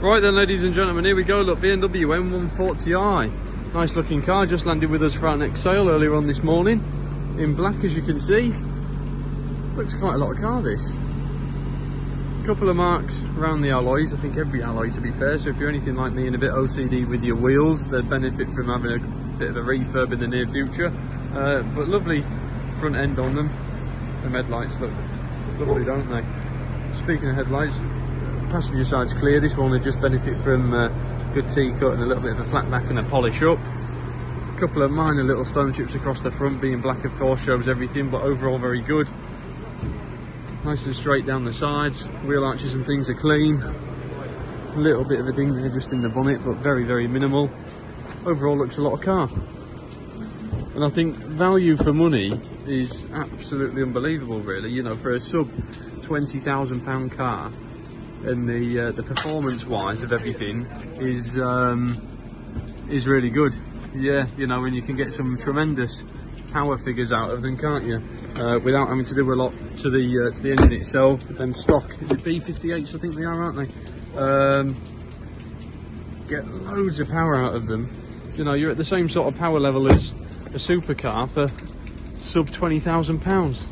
Right then, ladies and gentlemen, here we go. Look, BMW M140i. Nice looking car, just landed with us for our next sale earlier on this morning. In black, as you can see. Looks quite a lot of car, this. A Couple of marks around the alloys. I think every alloy, to be fair. So if you're anything like me and a bit OCD with your wheels, they'd benefit from having a bit of a refurb in the near future. Uh, but lovely front end on them. The headlights look lovely, don't they? Speaking of headlights, passenger side's clear. This one would just benefit from uh, good T-cut and a little bit of a flat back and a polish up. A couple of minor little stone chips across the front, being black of course shows everything, but overall very good. Nice and straight down the sides. Wheel arches and things are clean. A little bit of a ding there just in the bonnet, but very, very minimal. Overall looks a lot of car. And I think value for money is absolutely unbelievable really. You know, for a sub £20,000 car, and the uh, the performance wise of everything is um, is really good. Yeah, you know, and you can get some tremendous power figures out of them, can't you? Uh, without having to do a lot to the uh, to the engine itself. Them stock is it B58s? I think they are, aren't they? Um, get loads of power out of them. You know, you're at the same sort of power level as a supercar for sub twenty thousand pounds.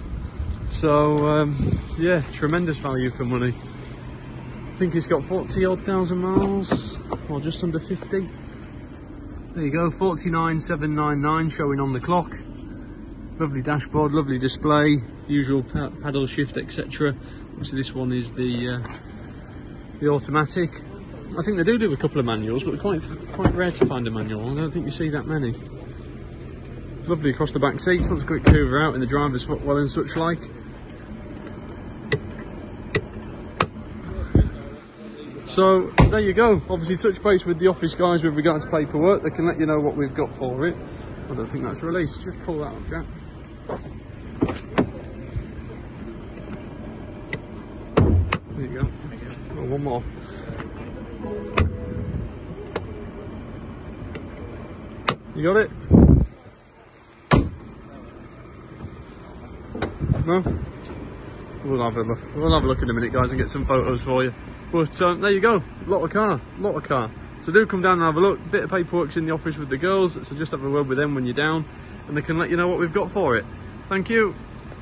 So um, yeah, tremendous value for money. I think it's got 40 odd thousand miles, or just under 50. There you go, 49799 showing on the clock. Lovely dashboard, lovely display, usual paddle shift, etc. Obviously, this one is the uh, the automatic. I think they do do a couple of manuals, but quite quite rare to find a manual. I don't think you see that many. Lovely across the back seats. Wants a quick hoover out in the driver's footwell and such like. So there you go. Obviously, touch base with the office guys with regards to paperwork. They can let you know what we've got for it. I don't think that's released. Just pull that up, Jack. There you go. Oh, one more. You got it? No? We'll have a look. We'll have a look in a minute, guys, and get some photos for you. But um, there you go, lot of car, lot of car. So do come down and have a look. Bit of paperwork's in the office with the girls, so just have a word with them when you're down, and they can let you know what we've got for it. Thank you.